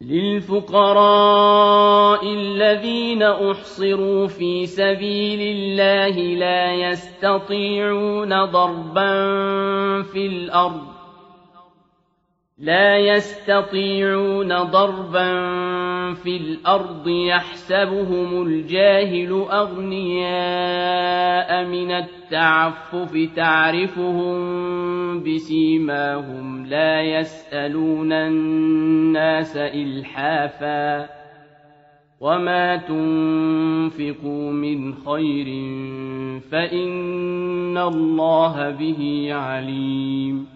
للفقراء الذين أحصروا في سبيل الله لا يستطيعون ضربا في الأرض. لا يستطيعون ضربا في الأرض يحسبهم الجاهل أغنياء من التعفف تعرفهم بسيماهم لا يسألون الناس إلحافا. وما تنفقوا من خير فإن الله به عليم.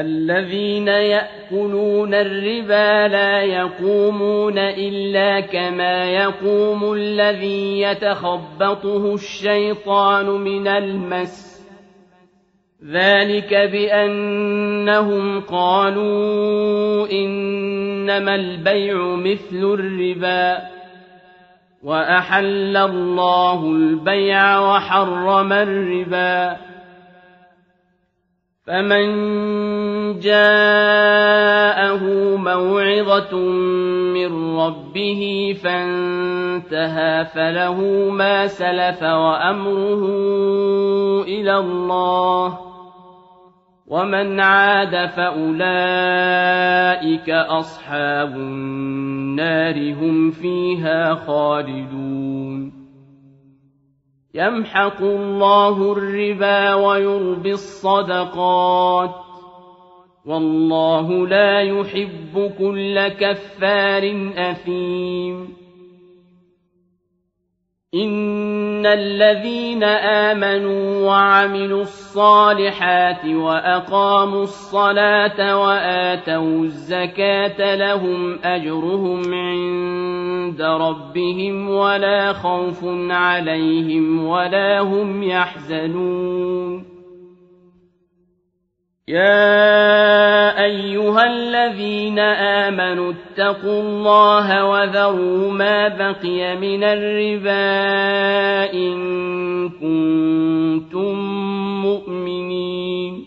الذين يأكلون الربا لا يقومون إلا كما يقوم الذي يتخبطه الشيطان من المس. ذلك بأنهم قالوا إنما البيع مثل الربا. وأحل الله البيع وحرم الربا. فمن جاءه موعظة من ربه فانتهى فله ما سلف وأمره إلى الله ومن عاد فأولئك أصحاب النار هم فيها خالدون يمحق الله الربا ويربي الصدقات والله لا يحب كل كفار أثيم إن الذين آمنوا وعملوا الصالحات وأقاموا الصلاة وآتوا الزكاة لهم أجرهم عند ربهم ولا خوف عليهم ولا هم يحزنون يا أيها الذين آمنوا اتقوا الله وذروا ما بقي من الربا إن كنتم مؤمنين.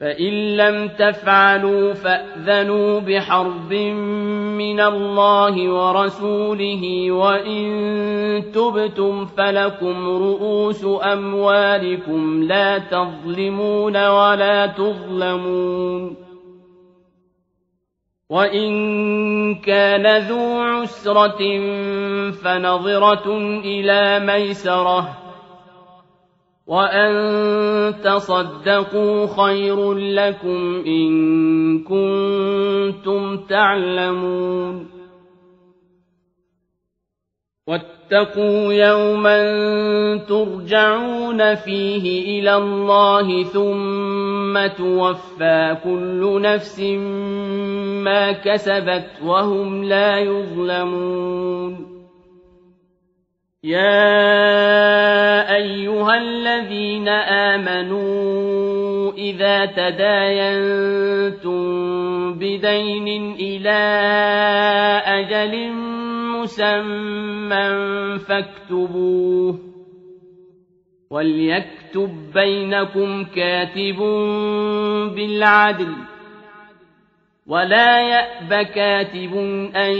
فإن لم تفعلوا فأذنوا بحرب من الله ورسوله وإن تبتم فلكم رؤوس أموالكم لا تظلمون ولا تظلمون. وإن كان ذو عسرة فنظرة إلى ميسره وأن تصدقوا خير لكم إن كنتم تعلمون واتقوا يوما ترجعون فيه إلى الله ثم توفى كل نفس ما كسبت وهم لا يظلمون. يا أيها الذين آمنوا إذا تداينتم بدين إلى أجل مسمى فاكتبوه وليكتب بينكم كاتب بالعدل ولا يأب كاتب أن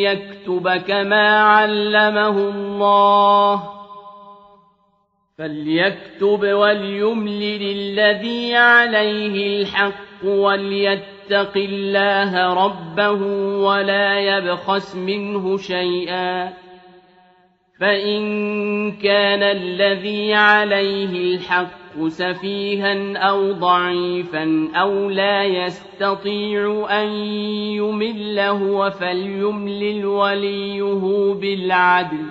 يكتب كما علمه الله فليكتب وليملل الذي عليه الحق وليتق الله ربه ولا يبخس منه شيئا فإن كان الذي عليه الحق سفيها أو ضعيفا أو لا يستطيع أن يمل هو فليملل وليه بالعدل.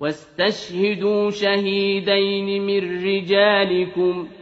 واستشهدوا شهيدين من رجالكم ۖ.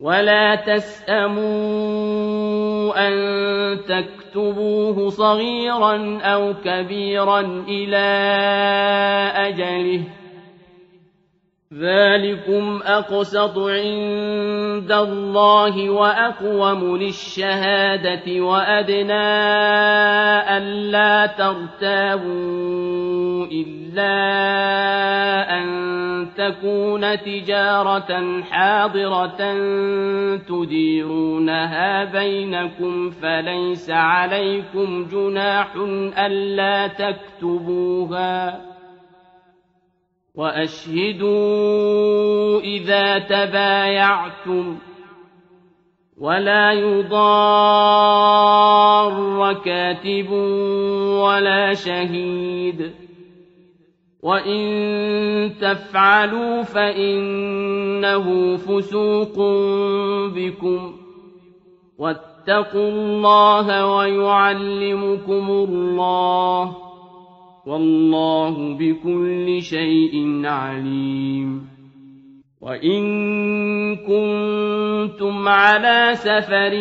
ولا تسأموا أن تكتبوه صغيرا أو كبيرا إلى أجله ذلكم أقسط عند الله وأقوم للشهادة وأدنى ألا ترتابوا إلا أن تكون تجارة حاضرة تديرونها بينكم فليس عليكم جناح ألا تكتبوها وأشهدوا إذا تبايعتم ولا يضار كاتب ولا شهيد وإن تفعلوا فإنه فسوق بكم واتقوا الله ويعلمكم الله والله بكل شيء عليم. وإن كنتم على سفر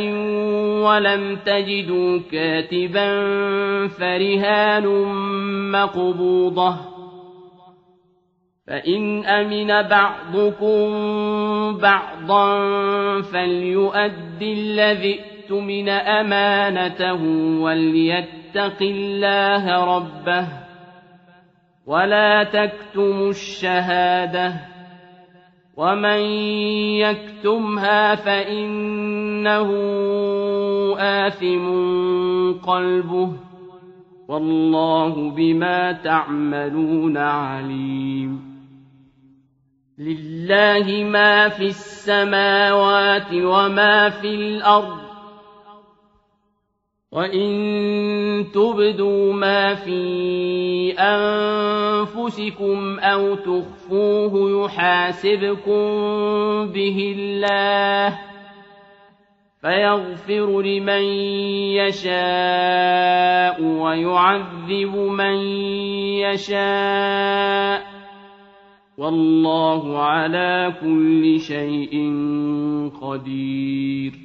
ولم تجدوا كاتبا فرهان مقبوضة. فإن أمن بعضكم بعضا فليؤد الذي اؤتمن أمانته وليتق الله ربه. ولا تكتموا الشهادة ومن يكتمها فإنه آثم قلبه والله بما تعملون عليم لله ما في السماوات وما في الأرض وإن تبدوا ما في أنفسكم أو تخفوه يحاسبكم به الله فيغفر لمن يشاء ويعذب من يشاء والله على كل شيء قدير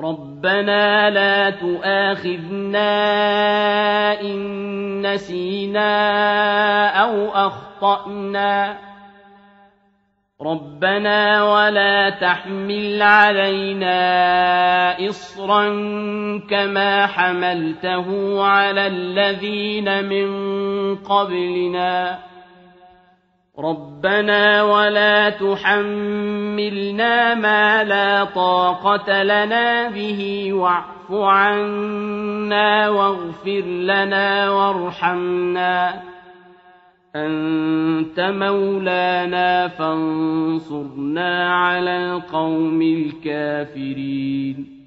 ربنا لا تؤاخذنا إن نسينا أو أخطأنا ربنا ولا تحمل علينا إصرا كما حملته على الذين من قبلنا ربنا ولا تحملنا ما لا طاقة لنا به واعف عنا واغفر لنا وارحمنا أنت مولانا فانصرنا على القوم الكافرين